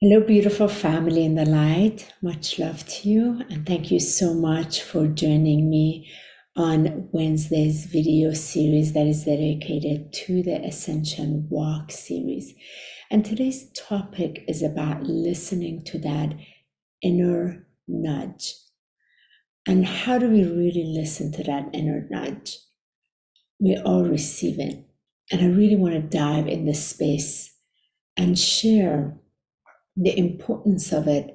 Hello, beautiful family in the light. Much love to you, and thank you so much for joining me on Wednesday's video series that is dedicated to the Ascension Walk series. And today's topic is about listening to that inner nudge. And how do we really listen to that inner nudge? We all receive it. And I really want to dive in this space and share the importance of it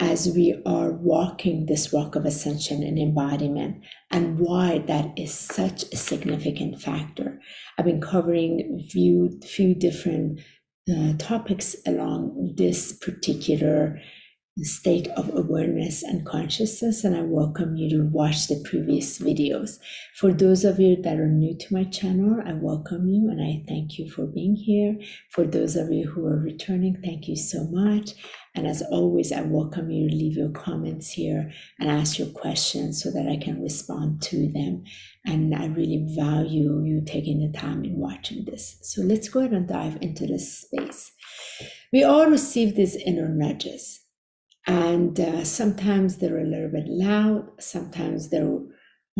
as we are walking this walk of ascension and embodiment and why that is such a significant factor. I've been covering few few different uh, topics along this particular state of awareness and consciousness, and I welcome you to watch the previous videos. For those of you that are new to my channel, I welcome you and I thank you for being here. For those of you who are returning, thank you so much. And as always, I welcome you to leave your comments here and ask your questions so that I can respond to them. And I really value you taking the time in watching this. So let's go ahead and dive into this space. We all receive these inner nudges and uh, sometimes they're a little bit loud, sometimes they're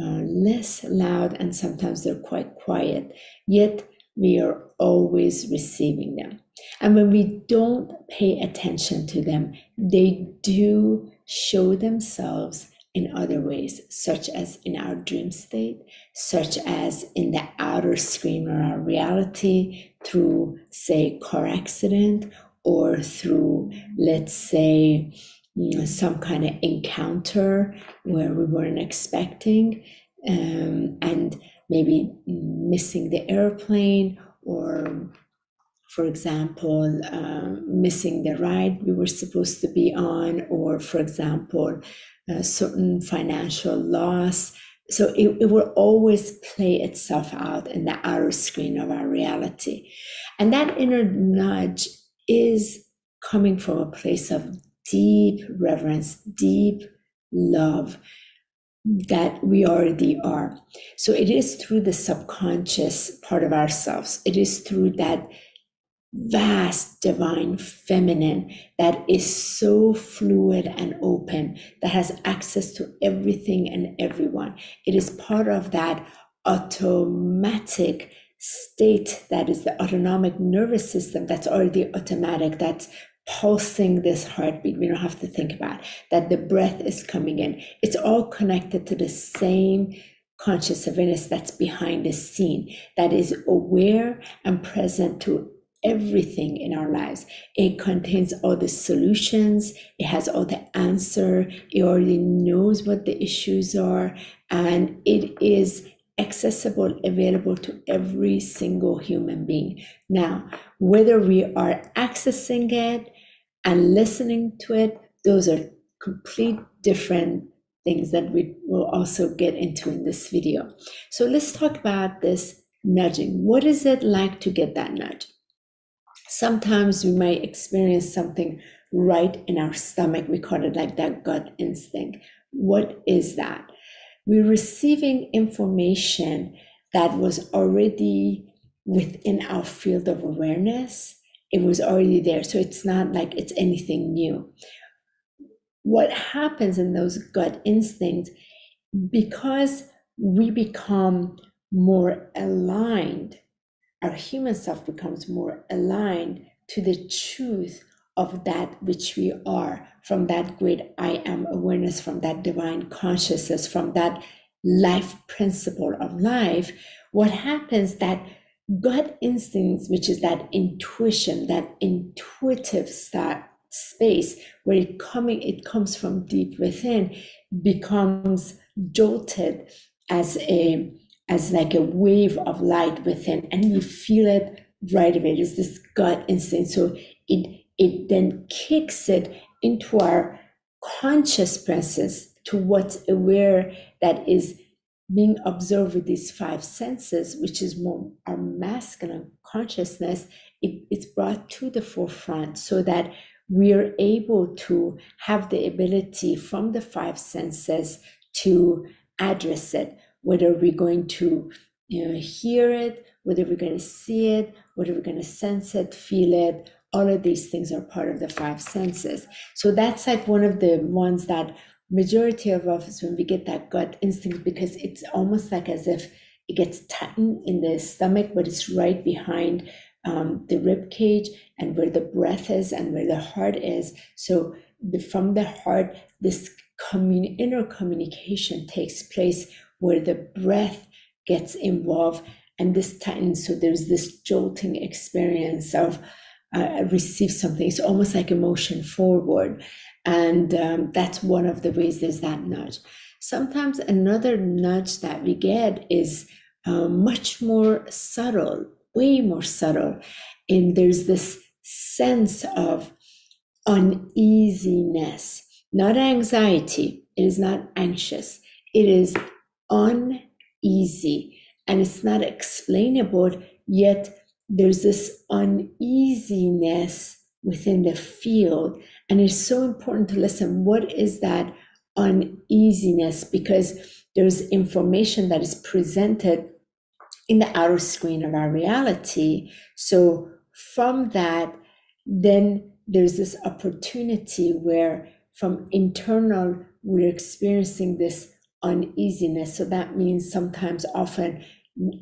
uh, less loud, and sometimes they're quite quiet. Yet we are always receiving them. And when we don't pay attention to them, they do show themselves in other ways, such as in our dream state, such as in the outer screen or our reality through, say, car accident or through, let's say, know, some kind of encounter where we weren't expecting, um, and maybe missing the airplane or for example, um, missing the ride we were supposed to be on, or for example, a certain financial loss. So it, it will always play itself out in the outer screen of our reality. And that inner nudge is coming from a place of deep reverence, deep love that we already are. So it is through the subconscious part of ourselves, it is through that vast divine feminine that is so fluid and open, that has access to everything and everyone. It is part of that automatic state that is the autonomic nervous system that's already automatic, that's pulsing this heartbeat. We don't have to think about that the breath is coming in. It's all connected to the same conscious awareness that's behind the scene, that is aware and present to everything in our lives. It contains all the solutions, it has all the answer, it already knows what the issues are, and it is accessible, available to every single human being. Now, whether we are accessing it and listening to it, those are complete different things that we will also get into in this video. So let's talk about this nudging. What is it like to get that nudge? Sometimes we might experience something right in our stomach. We call it like that gut instinct. What is that? We're receiving information that was already within our field of awareness it was already there. So it's not like it's anything new. What happens in those gut instincts, because we become more aligned, our human self becomes more aligned to the truth of that which we are, from that great I am awareness, from that divine consciousness, from that life principle of life. What happens that gut instincts, which is that intuition, that intuitive start space where it coming it comes from deep within, becomes jolted as a as like a wave of light within, and you feel it right away. It's this gut instinct. So it it then kicks it into our conscious presence to what's aware that is being observed with these five senses, which is more our masculine consciousness, it, it's brought to the forefront so that we are able to have the ability from the five senses to address it, whether we're going to you know, hear it, whether we're going to see it, whether we're going to sense it, feel it, all of these things are part of the five senses. So that's like one of the ones that majority of us when we get that gut instinct because it's almost like as if it gets tightened in the stomach, but it's right behind um, the rib cage and where the breath is and where the heart is. So the, from the heart, this inner communication takes place where the breath gets involved and this tightens. So there's this jolting experience of uh, receive something. It's almost like a motion forward. And um, that's one of the ways there's that nudge. Sometimes another nudge that we get is uh, much more subtle, way more subtle. And there's this sense of uneasiness, not anxiety. It is not anxious. It is uneasy and it's not explainable, yet there's this uneasiness within the field. And it's so important to listen. What is that uneasiness? Because there's information that is presented in the outer screen of our reality. So from that, then there's this opportunity where from internal, we're experiencing this uneasiness. So that means sometimes often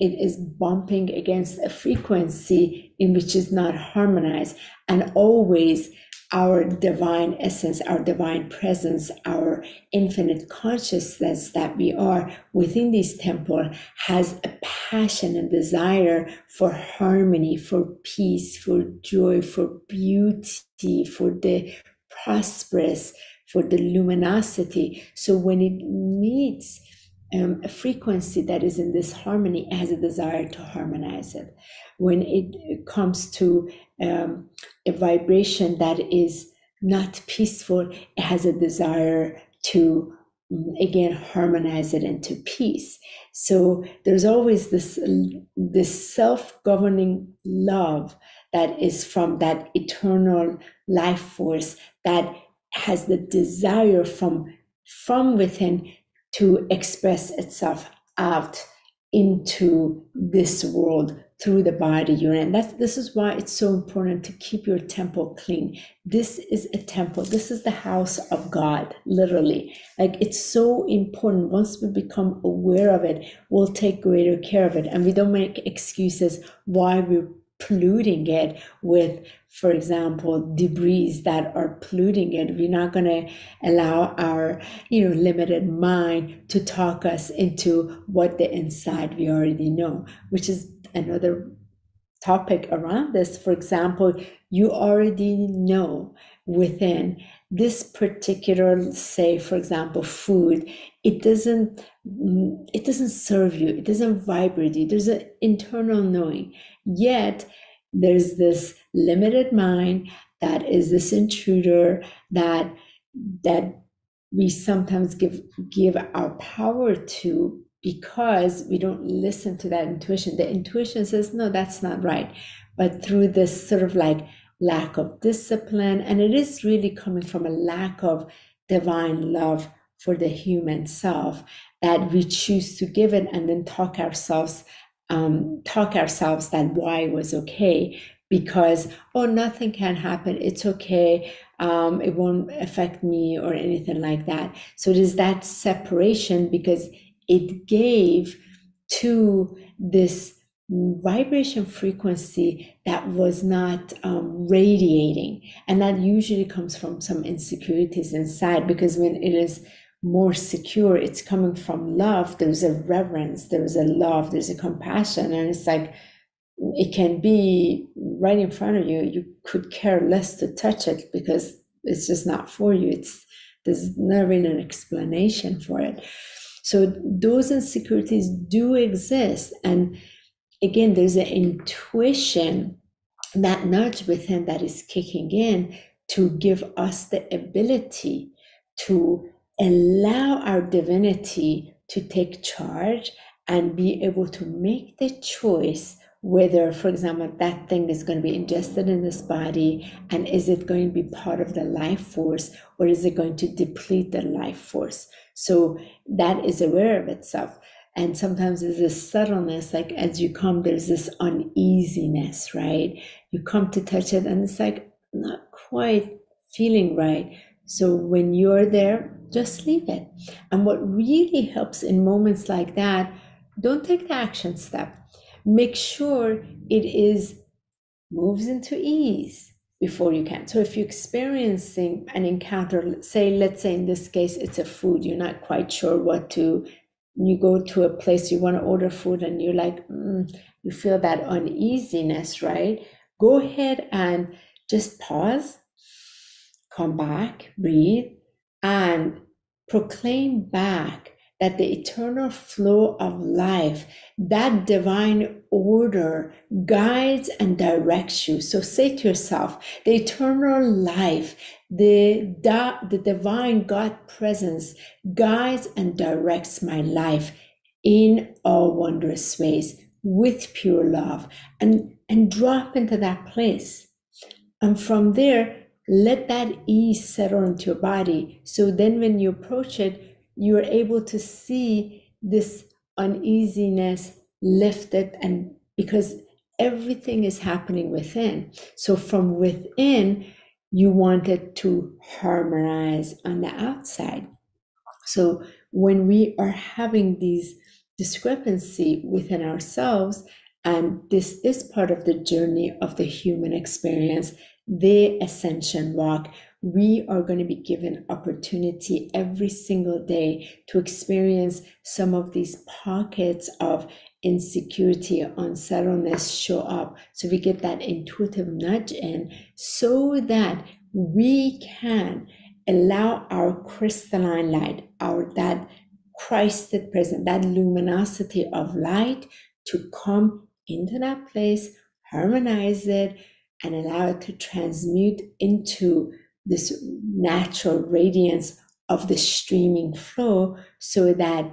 it is bumping against a frequency in which is not harmonized and always our divine essence, our divine presence, our infinite consciousness that we are within this temple has a passion and desire for harmony, for peace, for joy, for beauty, for the prosperous, for the luminosity. So when it meets um, a frequency that is in this harmony, has a desire to harmonize it. When it comes to um, a vibration that is not peaceful, it has a desire to mm, again harmonize it into peace. So there's always this this self-governing love that is from that eternal life force that has the desire from from within to express itself out into this world through the body in. That's this is why it's so important to keep your temple clean. This is a temple. This is the house of God, literally. Like it's so important. Once we become aware of it, we'll take greater care of it. And we don't make excuses why we're polluting it with, for example, debris that are polluting it. We're not going to allow our, you know, limited mind to talk us into what the inside we already know, which is another topic around this. For example, you already know within this particular say for example food it doesn't mm, it doesn't serve you it doesn't vibrate you there's an internal knowing Yet there's this limited mind that is this intruder that that we sometimes give give our power to because we don't listen to that intuition. The intuition says, no, that's not right. But through this sort of like lack of discipline, and it is really coming from a lack of divine love for the human self that we choose to give it and then talk ourselves um, talk ourselves that why was okay because oh nothing can happen. It's okay. Um, it won't affect me or anything like that. So it is that separation because it gave to this vibration frequency that was not um, radiating. And that usually comes from some insecurities inside because when it is more secure. It's coming from love. There's a reverence. There's a love. There's a compassion. And it's like it can be right in front of you. You could care less to touch it because it's just not for you. It's there's never been an explanation for it. So those insecurities do exist. And again there's an intuition that nudge within that is kicking in to give us the ability to allow our divinity to take charge and be able to make the choice whether, for example, that thing is going to be ingested in this body and is it going to be part of the life force or is it going to deplete the life force? So that is aware of itself. and sometimes there's this subtleness like as you come there's this uneasiness right you come to touch it and it's like not quite feeling right so when you're there just leave it and what really helps in moments like that don't take the action step make sure it is moves into ease before you can. So if you're experiencing an encounter, say, let's say in this case, it's a food, you're not quite sure what to, you go to a place, you want to order food and you're like, mm, you feel that uneasiness, right? Go ahead and just pause, come back, breathe, and proclaim back that the eternal flow of life, that divine order guides and directs you. So say to yourself, the eternal life, the, the divine God presence guides and directs my life in all wondrous ways with pure love and, and drop into that place. And from there, let that ease settle into your body. So then when you approach it, you are able to see this uneasiness lifted and because everything is happening within so from within you want it to harmonize on the outside so when we are having these discrepancy within ourselves and this is part of the journey of the human experience the ascension walk we are going to be given opportunity every single day to experience some of these pockets of insecurity, unsettledness show up. So we get that intuitive nudge in so that we can allow our crystalline light, our that Christed present, that luminosity of light to come into that place, harmonize it, and allow it to transmute into this natural radiance of the streaming flow so that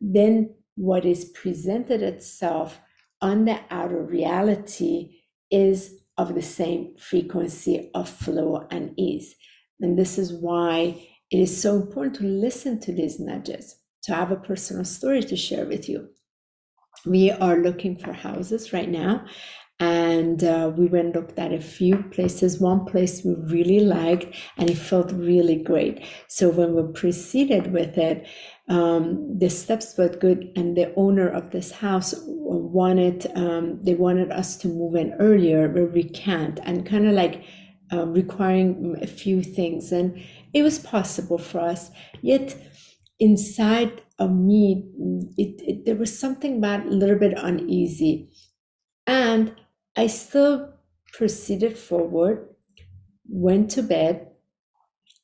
then what is presented itself on the outer reality is of the same frequency of flow and ease. And this is why it is so important to listen to these nudges. I have a personal story to share with you. We are looking for houses right now, and uh, we went looked at a few places. One place we really liked and it felt really great. So when we proceeded with it um, the steps were good and the owner of this house wanted um, they wanted us to move in earlier but we can't and kind of like uh, requiring a few things. And it was possible for us. Yet inside of me it, it there was something about a little bit uneasy. And I still proceeded forward, went to bed,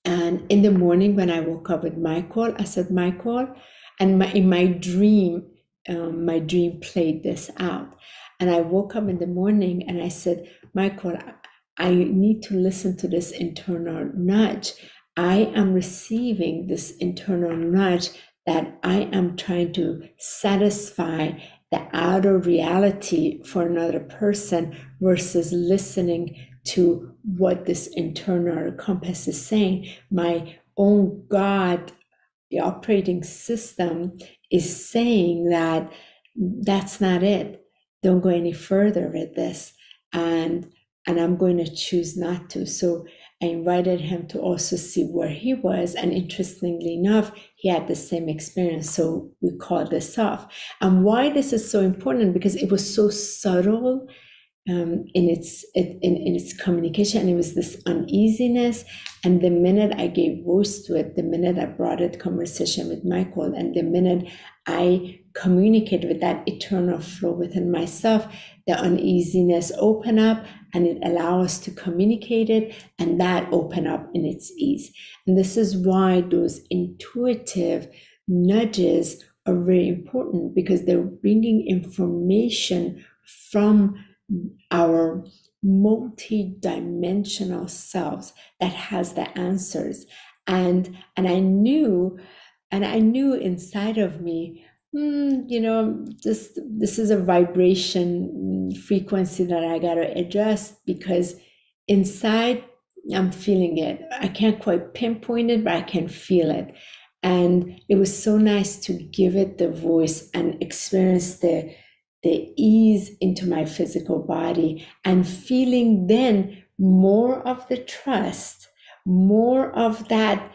and in the morning when I woke up with Michael, I said, Michael, and my, in my dream, um, my dream played this out. And I woke up in the morning and I said, Michael, I need to listen to this internal nudge. I am receiving this internal nudge that I am trying to satisfy the outer reality for another person versus listening to what this internal compass is saying. My own God, the operating system, is saying that that's not it. Don't go any further with this. And and I'm going to choose not to. So I invited him to also see where he was. And interestingly enough, he had the same experience. So we called this off. And why this is so important, because it was so subtle um, in its in, in its communication. And it was this uneasiness. And the minute I gave voice to it, the minute I brought it conversation with Michael, and the minute I communicated with that eternal flow within myself, the uneasiness open up and it allow us to communicate it and that open up in its ease. And this is why those intuitive nudges are very important because they're bringing information from our multi-dimensional selves that has the answers. And and i knew and i knew inside of me mm, you know, this this is a vibration frequency that I gotta adjust because inside I'm feeling it. I can't quite pinpoint it, but I can feel it. And it was so nice to give it the voice and experience the, the ease into my physical body and feeling then more of the trust, more of that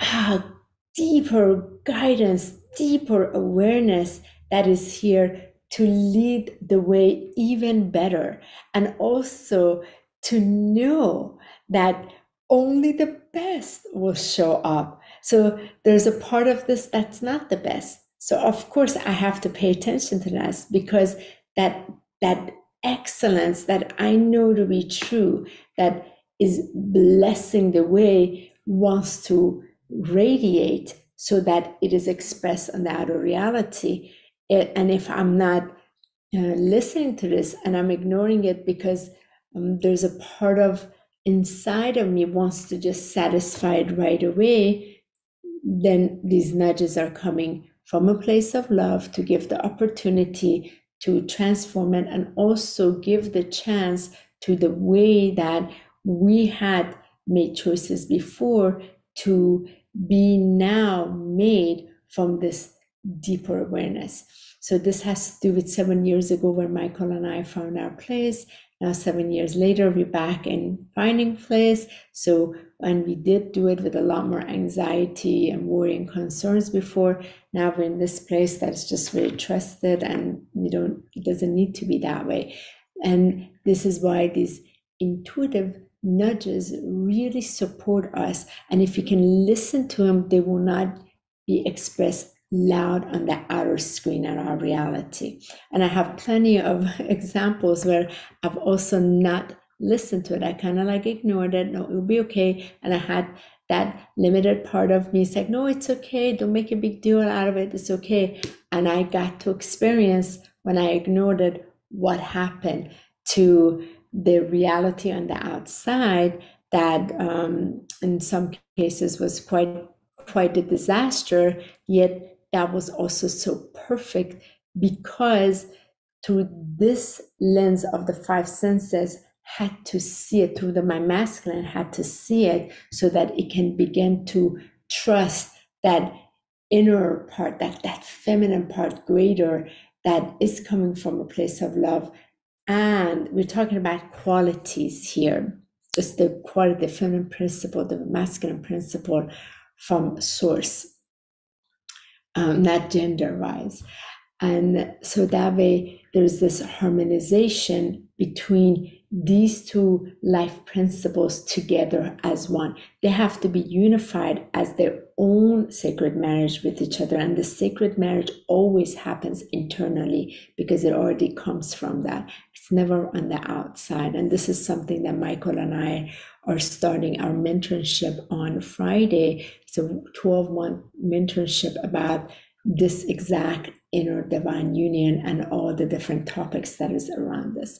ah, deeper guidance, deeper awareness that is here to lead the way even better. And also to know that only the best will show up. So there's a part of this that's not the best. So of course I have to pay attention to that because that that excellence that I know to be true, that is blessing the way, wants to radiate so that it is expressed on the outer reality. It, and if I'm not uh, listening to this and I'm ignoring it because um, there's a part of inside of me wants to just satisfy it right away, then these nudges are coming from a place of love to give the opportunity to transform it and also give the chance to the way that we had made choices before to be now made from this deeper awareness. So this has to do with seven years ago when Michael and I found our place. Now seven years later, we're back in finding place. So and we did do it with a lot more anxiety and worry and concerns before. Now we're in this place that's just very trusted and we don't it doesn't need to be that way. And this is why these intuitive nudges really support us. And if you can listen to them, they will not be expressed loud on the outer screen in our reality. And I have plenty of examples where I've also not listened to it. I kind of like ignored it. No, it'll be okay. And I had that limited part of me saying, no, it's okay. Don't make a big deal out of it. It's okay. And I got to experience when I ignored it what happened to the reality on the outside that um, in some cases was quite quite a disaster yet that was also so perfect because through this lens of the five senses had to see it through the my masculine had to see it so that it can begin to trust that inner part that that feminine part greater that is coming from a place of love and we're talking about qualities here, just the quality, the feminine principle, the masculine principle from source, um, not gender wise. And so that way, there's this harmonization between these two life principles together as one. They have to be unified as their own sacred marriage with each other. And the sacred marriage always happens internally because it already comes from that. It's never on the outside. And this is something that Michael and I are starting our mentorship on Friday. It's a 12 month mentorship about this exact inner divine union and all the different topics that is around this.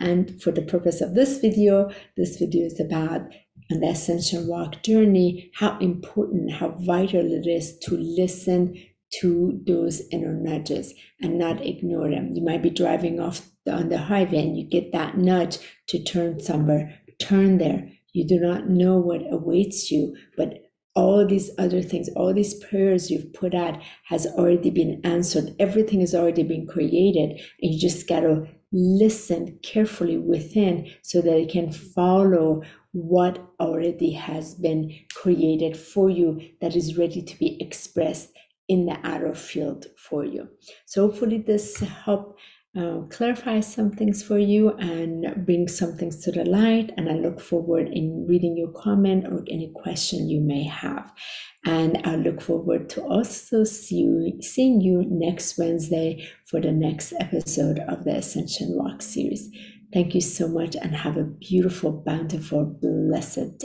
And for the purpose of this video, this video is about on the ascension walk journey, how important, how vital it is to listen to those inner nudges and not ignore them. You might be driving off on the highway and you get that nudge to turn somewhere, turn there. You do not know what awaits you, but all these other things, all these prayers you've put out has already been answered. Everything has already been created, and you just got to listen carefully within so that it can follow what already has been created for you that is ready to be expressed in the outer field for you. So hopefully this help uh, clarify some things for you and bring some things to the light. And I look forward in reading your comment or any question you may have. And I look forward to also see you, seeing you next Wednesday for the next episode of the Ascension Walk series. Thank you so much and have a beautiful, bountiful, blessed day.